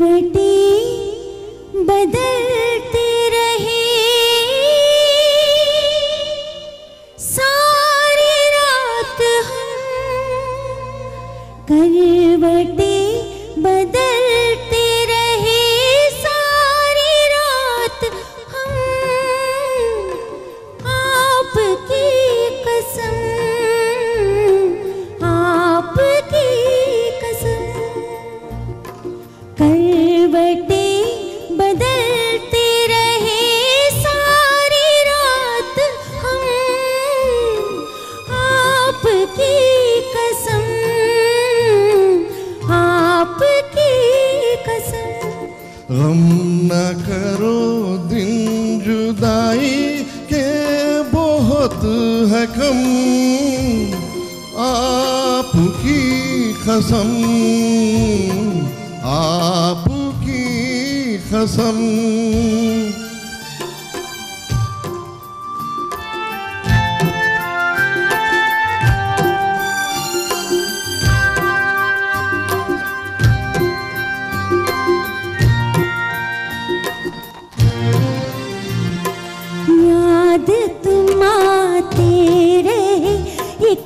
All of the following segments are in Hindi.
वटी बदल न करो दिन जुदाई के बहुत है कम। आपकी कसम आपकी कसम।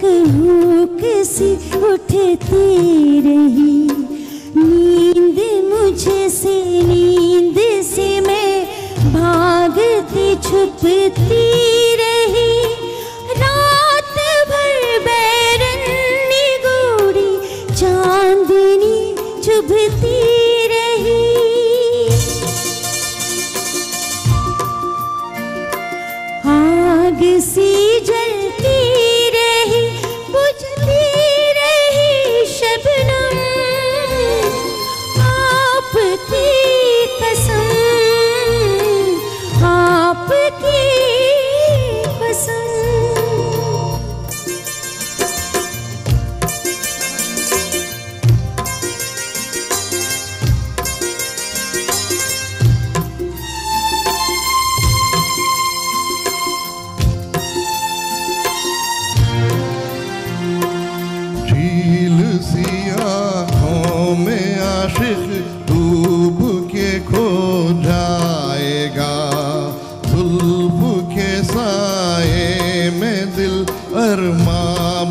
एक भूख सी उठती रही? नींद मुझसे नींद से मैं भागती, छुपती रही। रात भर बैरनी गोरी, चांदनी चुभती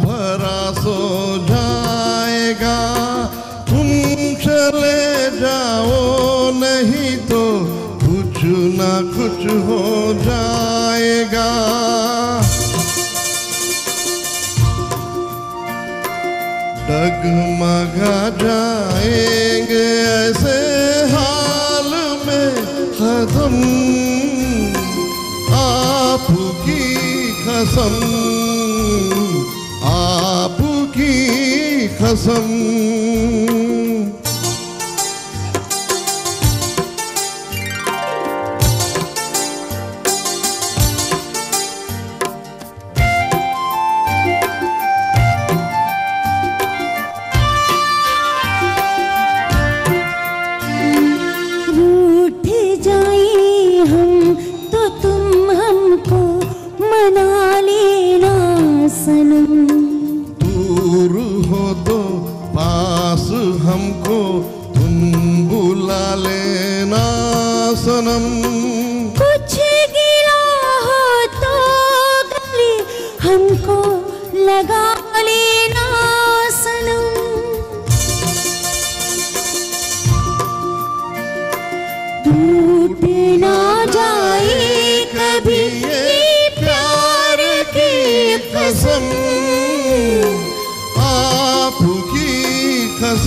भरा सो जाएगा। तुम चले जाओ, नहीं तो कुछ ना कुछ हो जाएगा। डगमगा जाएँगे ऐसे हाल में खत्म आपकी कसम आपकी कसम।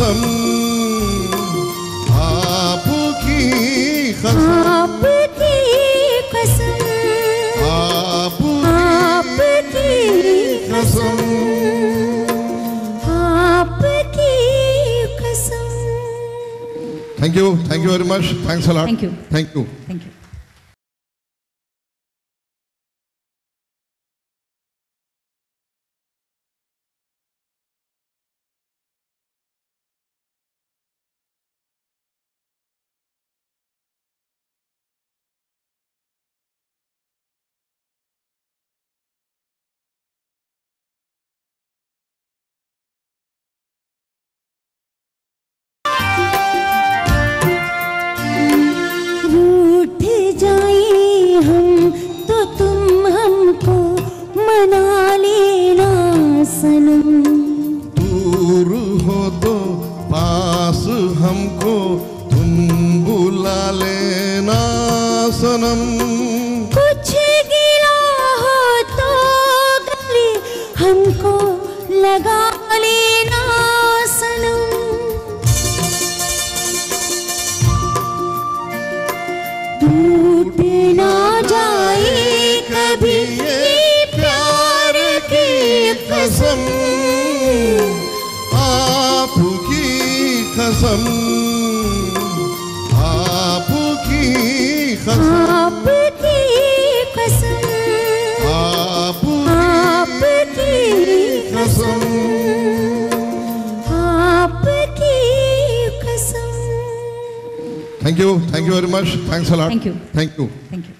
कसम आपकी कसम आपकी कसम आपकी आपकी कसम आपकी कसम thank you thank you very much thanks a lot Thank you. Thank you thank you canım Thank you. Thank you very much. Thanks a lot. Thank you. Thank you. Thank you.